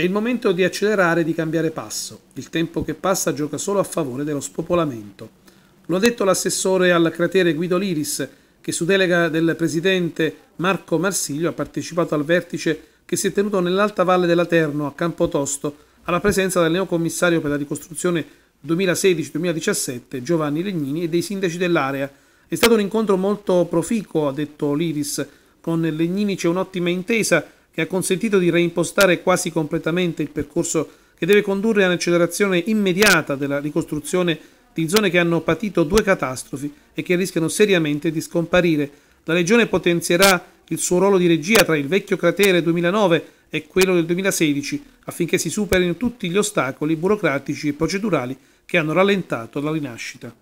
È il momento di accelerare e di cambiare passo. Il tempo che passa gioca solo a favore dello spopolamento. Lo ha detto l'assessore al cratere Guido Liris, che su delega del presidente Marco Marsiglio ha partecipato al vertice che si è tenuto nell'Alta Valle della Terno a Campotosto alla presenza del neocommissario per la ricostruzione 2016-2017 Giovanni Legnini e dei sindaci dell'area. È stato un incontro molto proficuo, ha detto Liris. Con Legnini c'è un'ottima intesa che ha consentito di reimpostare quasi completamente il percorso che deve condurre all'accelerazione immediata della ricostruzione di zone che hanno patito due catastrofi e che rischiano seriamente di scomparire. La Regione potenzierà il suo ruolo di regia tra il vecchio cratere 2009 e quello del 2016 affinché si superino tutti gli ostacoli burocratici e procedurali che hanno rallentato la rinascita.